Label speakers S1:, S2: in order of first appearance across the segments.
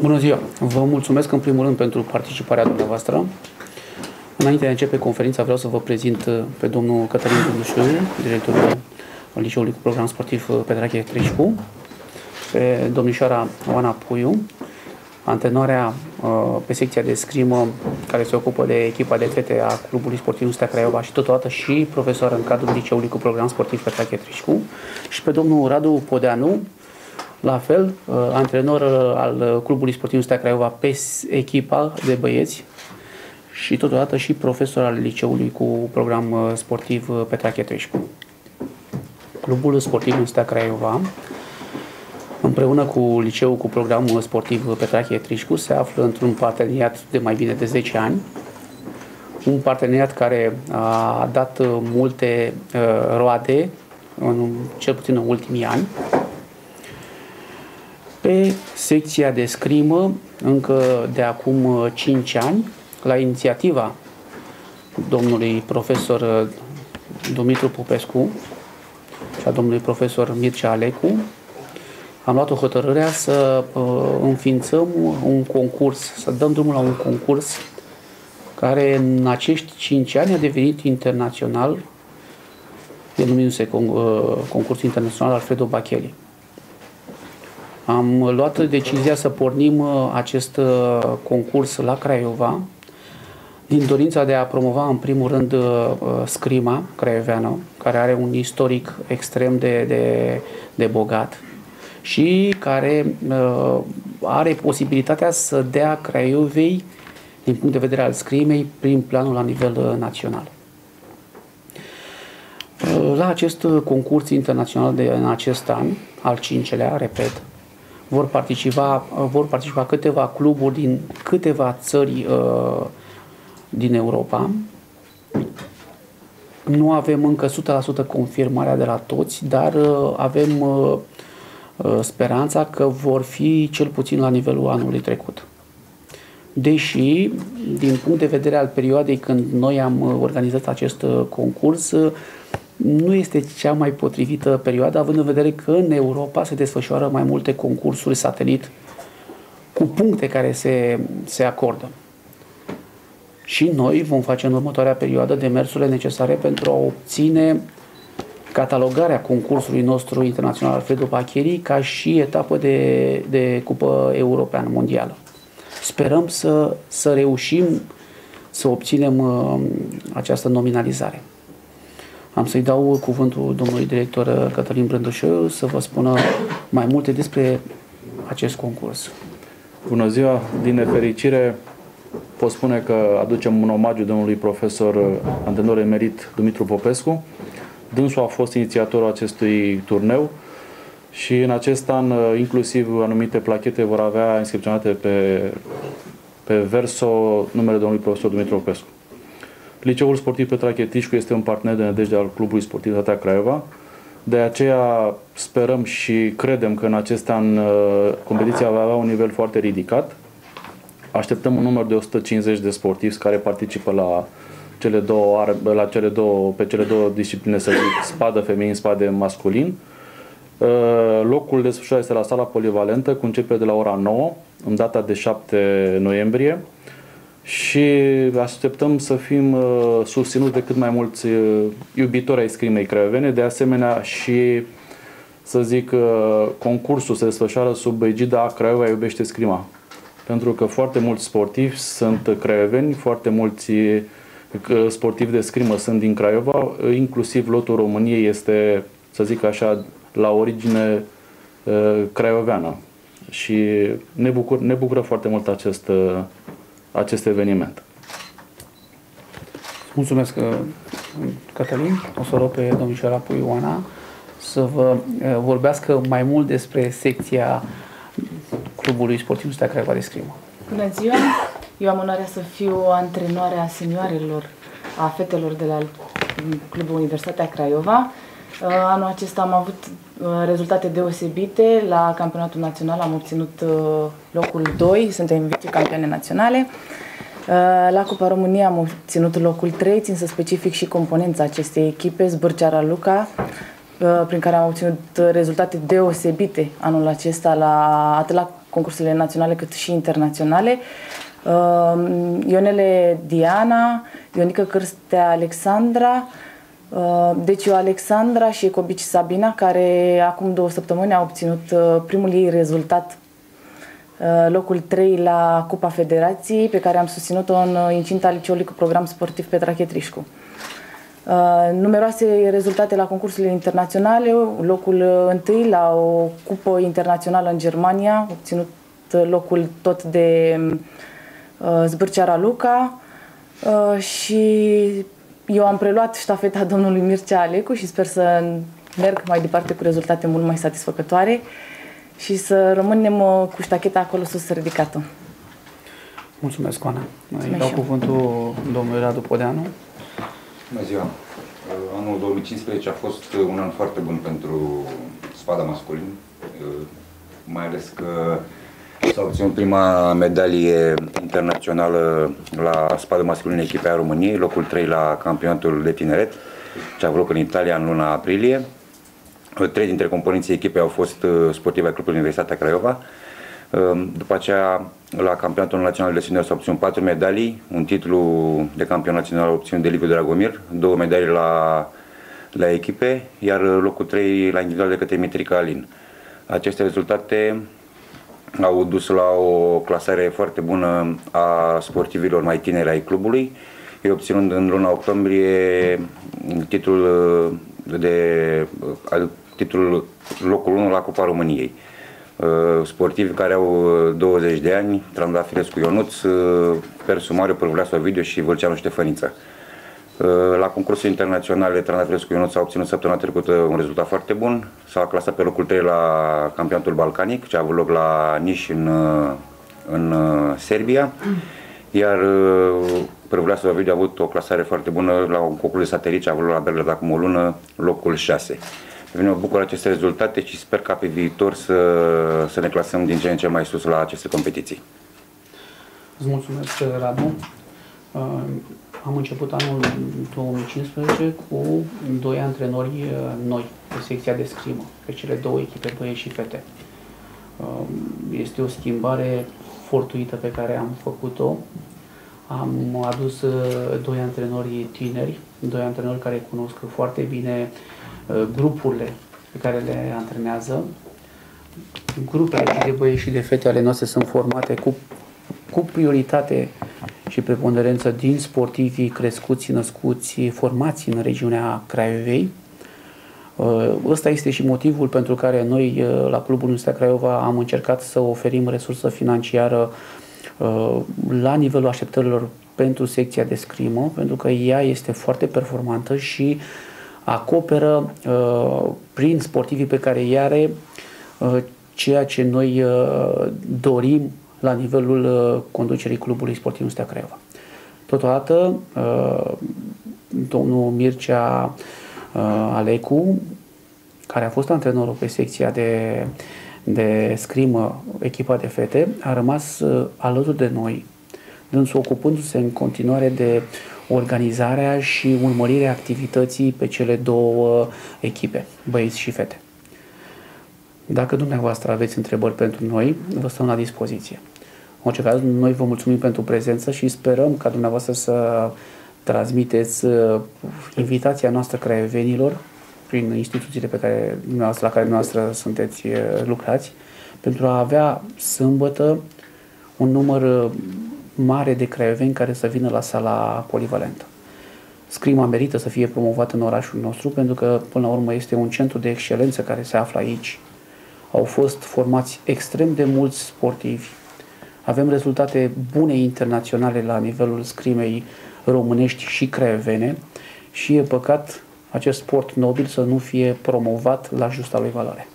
S1: Bună ziua! Vă mulțumesc în primul rând pentru participarea dumneavoastră. Înainte de a începe conferința, vreau să vă prezint uh, pe domnul Cătălin Bundușu, directorul Liceului cu program sportiv uh, Petrache Trișcu, pe domnișoara Oana Puiu, antrenoarea uh, pe secția de scrimă care se ocupă de echipa de fete a Clubului Sportiv Ustea Craiova și totodată și profesor în cadrul liceului cu program sportiv Petrache Trișcu și pe domnul Radu Podeanu, la fel, uh, antrenor al Clubului Sportiv Ustea Craiova pe echipa de băieți și totodată și profesor al liceului cu program uh, sportiv Petrache Trișcu. Clubul Sportiv Ustea Craiova împreună cu liceul cu programul sportiv Petrache Trișcu se află într-un parteneriat de mai bine de 10 ani. Un parteneriat care a dat multe uh, roade, în, cel puțin în ultimii ani. Pe secția de scrimă, încă de acum 5 ani, la inițiativa domnului profesor uh, Dumitru Popescu și a domnului profesor Mircea Alecu, am luat o hotărâre să uh, înființăm un concurs, să dăm drumul la un concurs care în acești 5 ani a devenit internațional, denumindu-se con, uh, concursul internațional Alfredo Bacheli. Am luat decizia să pornim uh, acest uh, concurs la Craiova, din dorința de a promova în primul rând uh, scrima craioveană, care are un istoric extrem de, de, de bogat și care uh, are posibilitatea să dea Craiovei, din punct de vedere al scrimei, prin planul la nivel uh, național. Uh, la acest concurs internațional de în acest an, al cincelea, repet, vor participa, uh, vor participa câteva cluburi din câteva țări uh, din Europa. Nu avem încă 100% confirmarea de la toți, dar uh, avem uh, Uh, speranța că vor fi cel puțin la nivelul anului trecut. Deși, din punct de vedere al perioadei când noi am uh, organizat acest uh, concurs, nu este cea mai potrivită perioadă, având în vedere că în Europa se desfășoară mai multe concursuri satelit cu puncte care se, se acordă. Și noi vom face în următoarea perioadă demersurile necesare pentru a obține catalogarea concursului nostru internațional Alfredo Pacheri ca și etapă de, de cupă europeană mondială. Sperăm să, să reușim să obținem uh, această nominalizare. Am să-i dau cuvântul domnului director uh, Cătălin Brândușeu să vă spună mai multe despre acest concurs.
S2: Bună ziua! Din nefericire pot spune că aducem un omagiu domnului profesor uh, antrenor emerit Dumitru Popescu, Dânsul a fost inițiatorul acestui turneu și în acest an uh, inclusiv anumite plachete vor avea inscripționate pe, pe verso numele domnului profesor Dumitru Opescu. Liceul Sportiv Petrache Tișcu este un partener de nădejde al Clubului Sportiv Tatea Craiova. De aceea sperăm și credem că în acest an uh, competiția va avea un nivel foarte ridicat. Așteptăm un număr de 150 de sportivi care participă la cele două, la cele două, pe cele două discipline, să zic, spadă feminin, spadă masculin. Uh, locul desfășurare este la sala polivalentă cu începere de la ora 9, în data de 7 noiembrie și așteptăm să fim uh, susținuți de cât mai mulți uh, iubitori ai scrimei craiovene, de asemenea și să zic, concursul se desfășoară sub egida Craiova iubește scrima. Pentru că foarte mulți sportivi sunt craioveni, foarte mulți sportivi de scrimă sunt din Craiova, inclusiv lotul României este, să zic așa, la origine uh, craioveană. Și ne, bucur, ne bucură foarte mult acest, uh, acest eveniment.
S1: Mulțumesc, uh, Cătălin. O să rog pe domnișoara Puioana să vă vorbească mai mult despre secția Clubului Sportiv Stea Craiova de Scrimă.
S3: Bună ziua! Eu am onoarea să fiu antrenoarea senioarelor, a fetelor de la Clubul Universitatea Craiova. Uh, anul acesta am avut uh, rezultate deosebite. La campionatul național am obținut uh, locul 2, suntem vice-campioane naționale. La Cupa României am obținut locul 3, țin să specific și componența acestei echipe, Zbârcea Luca, prin care am obținut rezultate deosebite anul acesta, la, atât la concursurile naționale cât și internaționale. Uh, Ionele Diana, Ionica Cârstea Alexandra, uh, deci eu Alexandra și Ecobici Sabina, care acum două săptămâni a obținut uh, primul ei rezultat locul 3 la Cupa Federației, pe care am susținut-o în incinta liceului cu program sportiv Petrache Trișcu. numeroase rezultate la concursurile internaționale, locul întâi la o cupă internațională în Germania, obținut locul tot de Uh, Zbârceara Luca uh, și eu am preluat ștafeta domnului Mircea Alecu și sper să merg mai departe cu rezultate mult mai satisfăcătoare și să rămânem uh, cu ștacheta acolo sus ridicată.
S1: Mulțumesc, Oana. Îi dau cuvântul domnului Radu Podeanu.
S4: Bună ziua! Anul 2015 a fost un an foarte bun pentru spada masculin, mai ales că S-a obținut prima medalie internațională la spadă masculină echipea României, locul 3 la campionatul de tineret, ce a avut loc în Italia în luna aprilie. Trei dintre componenții echipei au fost uh, sportivi ai Clubului Universitatea Craiova. Um, după aceea, la campionatul național de senior s-au obținut patru medalii, un titlu de campion național obținut de Liviu Dragomir, două medalii la, la echipe, iar locul 3 la individual de către Mitrica Alin. Aceste rezultate au dus la o clasare foarte bună a sportivilor mai tineri ai clubului, ei obținând în luna octombrie titlul de titlul locul 1 la Cupa României. Uh, sportivi care au 20 de ani, Trandafirescu Ionuț, uh, Persu Mariu, Părvuleasu Ovidiu și Vâlceanu Ștefăniță. Uh, la concursul internațional, Trandafirescu Ionuț a obținut săptămâna trecută un rezultat foarte bun. S-a clasat pe locul 3 la campionatul balcanic, ce a avut loc la Niș în, uh, în uh, Serbia. Iar Părvuleasul Ovidiu a avut o clasare foarte bună la un concurs de satelit ce a avut loc la Berlin de acum o lună, locul 6. Pe mine mă bucur aceste rezultate și sper ca pe viitor să, să ne clasăm din ce în ce mai sus la aceste competiții.
S1: Îți mulțumesc, Radu. Am început anul 2015 cu doi antrenori uh, noi pe secția de scrimă, pe cele două echipe, băieți și fete. Um, este o schimbare fortuită pe care am făcut-o. Am adus uh, doi antrenori tineri, doi antrenori care cunosc foarte bine uh, grupurile pe care le antrenează. Grupele de băieți și de fete ale noastre sunt formate cu, cu prioritate și preponderență din sportivii crescuți, născuți, formați în regiunea Craiovei. Uh, ăsta este și motivul pentru care noi uh, la Clubul Universitatea Craiova am încercat să oferim resursă financiară uh, la nivelul așteptărilor pentru secția de scrimă, pentru că ea este foarte performantă și acoperă prin sportivii pe care ea are ceea ce noi dorim la nivelul uh, conducerii clubului sportiv Stea Craiova. Totodată, uh, domnul Mircea uh, Alecu, care a fost antrenorul pe secția de, de scrimă, echipa de fete, a rămas alături de noi, dânsul ocupându-se în continuare de organizarea și urmărirea activității pe cele două echipe, băieți și fete. Dacă dumneavoastră aveți întrebări pentru noi, vă stăm la dispoziție. În orice caz, noi vă mulțumim pentru prezență și sperăm ca dumneavoastră să transmiteți uh, invitația noastră craiovenilor prin instituțiile pe care, la care noastră sunteți uh, lucrați, pentru a avea sâmbătă un număr uh, mare de craioveni care să vină la sala polivalentă. Scrima merită să fie promovat în orașul nostru pentru că, până la urmă, este un centru de excelență care se află aici. Au fost formați extrem de mulți sportivi, avem rezultate bune internaționale la nivelul scrimei românești și creiovene și e păcat acest sport nobil să nu fie promovat la justa lui valoare.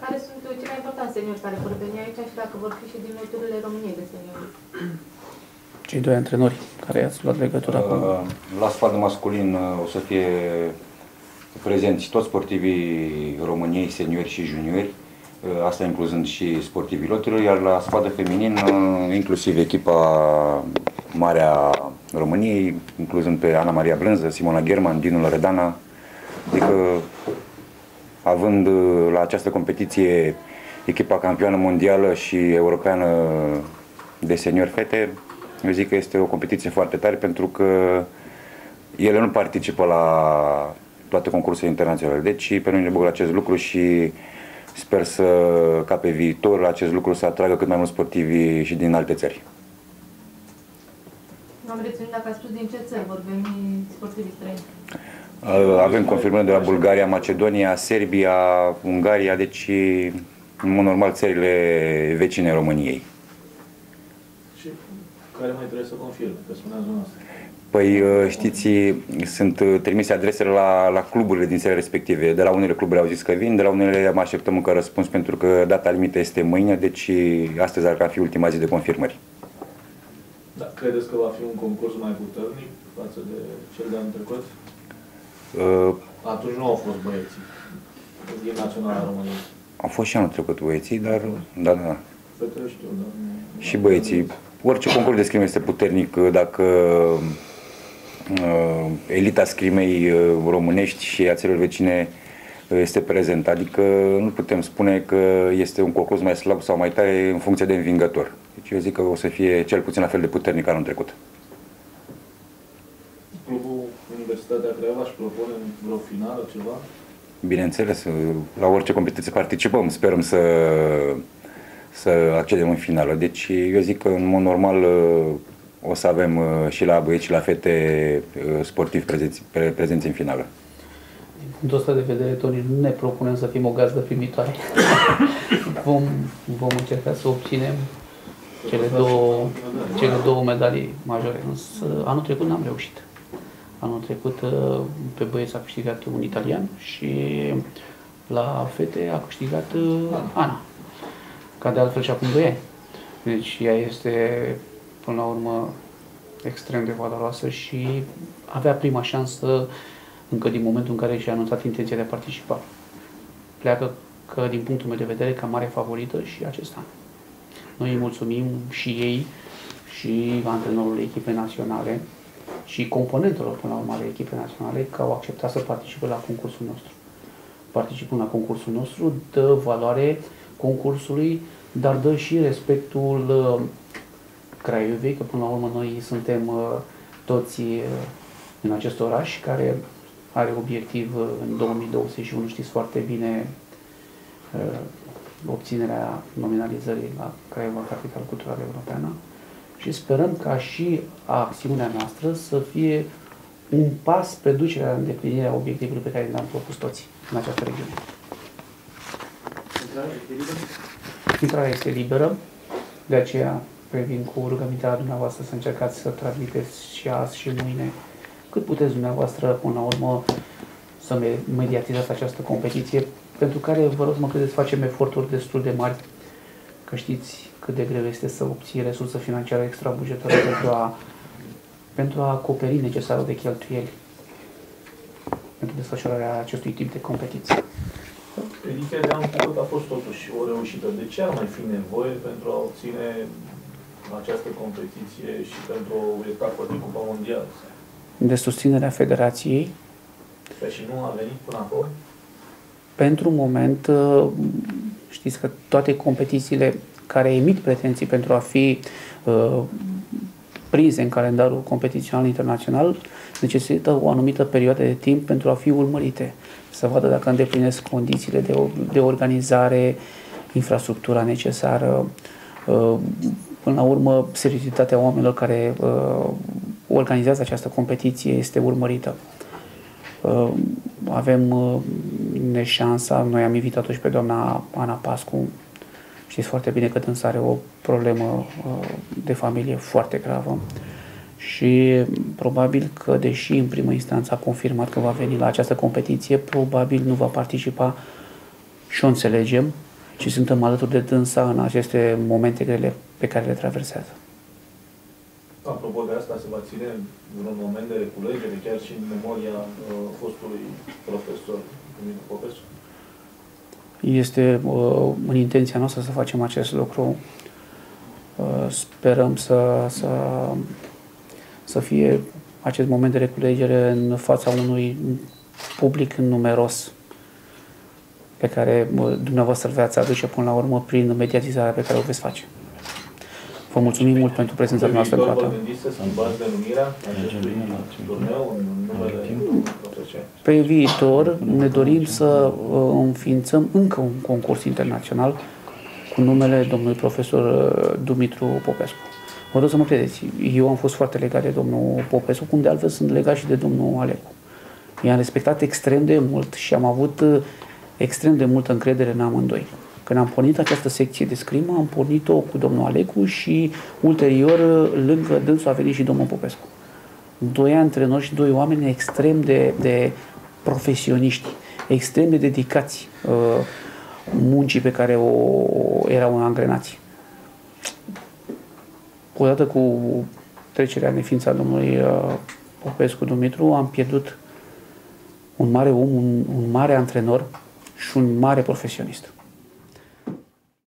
S5: Care sunt cei mai importanti seniori care vor veni aici și dacă vor fi și din loturile României de seniori?
S1: Cei doi antrenori care ați luat legătura uh, acum?
S4: La spadă masculin uh, o să fie prezenți toți sportivii României, seniori și juniori, uh, asta incluzând și sportivii loturilor, iar la spadă feminin, uh, inclusiv echipa Marea României, incluzând pe Ana Maria Blânză, Simona German, Dinu Loredana, adică având uh, la această competiție echipa campioană mondială și europeană de senior fete, eu zic că este o competiție foarte tare pentru că ele nu participă la toate concursurile internaționale. Deci pe noi ne bucură acest lucru și sper să, ca pe viitor, acest lucru să atragă cât mai mulți sportivi și din alte țări.
S5: Nu am reținut dacă a spus din ce țări vor veni sportivii străini.
S4: Avem confirmări de la Bulgaria, Macedonia, Serbia, Ungaria, deci în mod normal țările vecine României.
S2: Și care mai trebuie să confirme, că spuneați dumneavoastră?
S4: Păi știți, sunt trimise adresele la, la cluburile din țările respective. De la unele cluburi au zis că vin, de la unele mă așteptăm încă răspuns pentru că data limită este mâine, deci astăzi ar fi ultima zi de confirmări.
S2: Da, credeți că va fi un concurs mai puternic față de cel de anul trecut?
S4: Uh,
S2: Atunci nu au fost băieții din Naționala României.
S4: au fost și anul trecut băieții, dar da, da, da.
S2: Fetele știu, dar nu...
S4: Și băieții. Orice concurs de scrimă este puternic uh, dacă uh, elita scrimei uh, românești și a țărilor vecine uh, este prezent. Adică nu putem spune că este un concurs mai slab sau mai tare în funcție de învingător. Deci eu zic că o să fie cel puțin la fel de puternic ca anul trecut.
S2: Clubul Universitatea Craiova își propune vreo finală, ceva?
S4: Bineînțeles, uh, la orice competiție participăm, sperăm să, să accedem în finală. Deci eu zic că în mod normal uh, o să avem uh, și la băieți și la fete sportivi prezenți, pre- prezenți în finală.
S1: Din punctul ăsta de vedere, Toni, nu ne propunem să fim o gazdă primitoare. vom, vom încerca să obținem cele două, cele două medalii majore. Însă anul trecut n-am reușit. Anul trecut uh, pe băieți a câștigat un italian și la fete a câștigat uh, Ana, ca de altfel și acum 2 ani. Deci ea este, până la urmă, extrem de valoroasă și avea prima șansă încă din momentul în care și-a anunțat intenția de a participa. Pleacă că, din punctul meu de vedere, ca mare favorită și acest an. Noi îi mulțumim și ei și antrenorului echipei naționale și componentelor până la urmă ale echipei naționale că au acceptat să participe la concursul nostru. Participând la concursul nostru, dă valoare concursului, dar dă și respectul uh, Craiovei, că până la urmă noi suntem uh, toți uh, în acest oraș care are obiectiv uh, în 2021, știți foarte bine, uh, obținerea nominalizării la Craiova Capital Culturală Europeană. Și sperăm ca și acțiunea noastră să fie un pas spre ducerea în îndeplinirea obiectivului pe care ne-am propus toți în această regiune. Intrarea este liberă, de aceea previn cu rugămintea dumneavoastră să încercați să transmiteți și azi și mâine cât puteți dumneavoastră până la urmă să me- mediatizați această competiție, pentru care vă rog să mă credeți, facem eforturi destul de mari, că știți cât de greu este să obții resursă financiară extrabugetară pentru a, pentru a acoperi necesarul de cheltuieli pentru desfășurarea acestui tip de competiție.
S2: Ediția de anul trecut a fost totuși o reușită. De ce ar mai fi nevoie pentru a obține această competiție și pentru o etapă de Cupa Mondială?
S1: De susținerea federației,
S2: Că și nu a venit până acum?
S1: pentru moment, uh, știți că toate competițiile care emit pretenții pentru a fi uh, prinse în calendarul competițional internațional necesită o anumită perioadă de timp pentru a fi urmărite, să vadă dacă îndeplinesc condițiile de, de organizare, infrastructura necesară, uh, până la urmă seriozitatea oamenilor care uh, organizează această competiție este urmărită. Uh, avem uh, neșansa, noi am invitat-o și pe doamna Ana Pascu, știți foarte bine că dânsa are o problemă uh, de familie foarte gravă și probabil că, deși în primă instanță a confirmat că va veni la această competiție, probabil nu va participa și o înțelegem și suntem alături de dânsa în aceste momente grele pe care le traversează.
S2: Apropo de asta, se va ține un moment de reculegere, chiar și în memoria uh, fostului profesor Dumitru Popescu.
S1: Este uh, în intenția noastră să facem acest lucru. Uh, sperăm să, să, să fie acest moment de reculegere în fața unui public numeros. Pe care mă, dumneavoastră îl veți aduce până la urmă prin mediatizarea pe care o veți face. Vă mulțumim mult pentru prezența
S6: Pe
S1: noastră
S6: viitor
S1: încă o
S6: vă
S1: dată.
S6: gândiți să schimbați denumirea acestui turneu în numele ce?
S1: Pe viitor ne dorim să uh, înființăm încă un concurs internațional cu numele domnului profesor uh, Dumitru Popescu. Vă rog să mă credeți, eu am fost foarte legat de domnul Popescu, cum de altfel sunt legat și de domnul Alecu. I-am respectat extrem de mult și am avut uh, extrem de multă încredere în amândoi. Când am pornit această secție de scrimă, am pornit-o cu domnul Alecu și ulterior, uh, lângă dânsul a venit și domnul Popescu. Doi antrenori și doi oameni extrem de, de profesioniști, extrem de dedicați uh, muncii pe care o erau angrenați. Odată cu trecerea în neființa domnului uh, Popescu Dumitru, am pierdut un mare om, un, un mare antrenor și un mare profesionist.